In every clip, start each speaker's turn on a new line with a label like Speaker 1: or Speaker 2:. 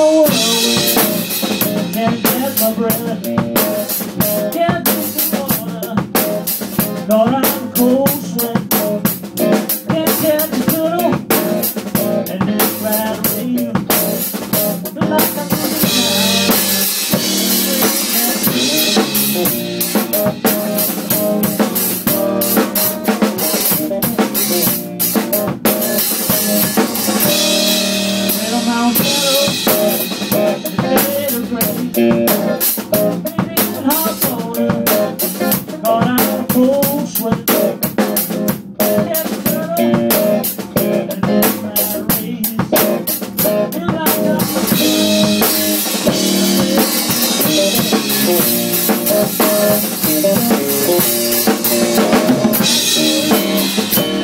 Speaker 1: the world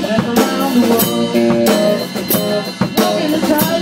Speaker 1: Back around the world Walking the tightrope